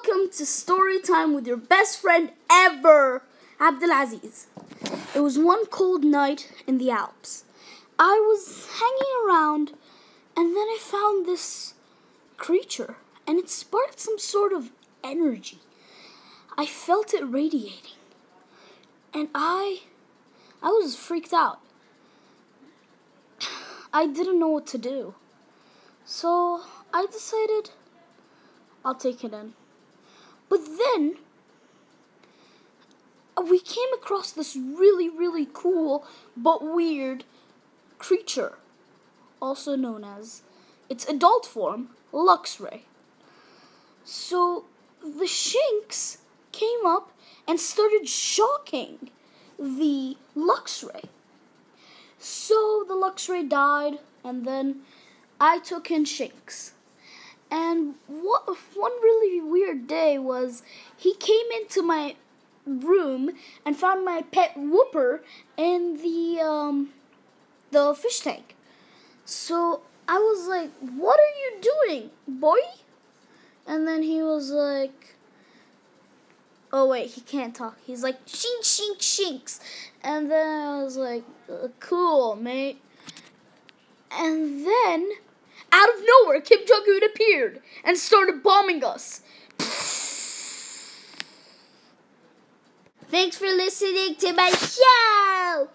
Welcome to story time with your best friend ever, Abdulaziz. It was one cold night in the Alps. I was hanging around and then I found this creature and it sparked some sort of energy. I felt it radiating. And I I was freaked out. I didn't know what to do. So I decided I'll take it in. But then we came across this really, really cool but weird creature, also known as its adult form, Luxray. So the Shinx came up and started shocking the Luxray. So the Luxray died, and then I took in Shinx. And what one really weird day was he came into my room and found my pet Wooper in the um the fish tank. So I was like, "What are you doing, boy?" And then he was like, "Oh wait, he can't talk." He's like, "Shink, shink, shinks," and then I was like, uh, "Cool, mate." And then out of nowhere, Kim Jong Un appeared and started bombing us. Thanks for listening to my show.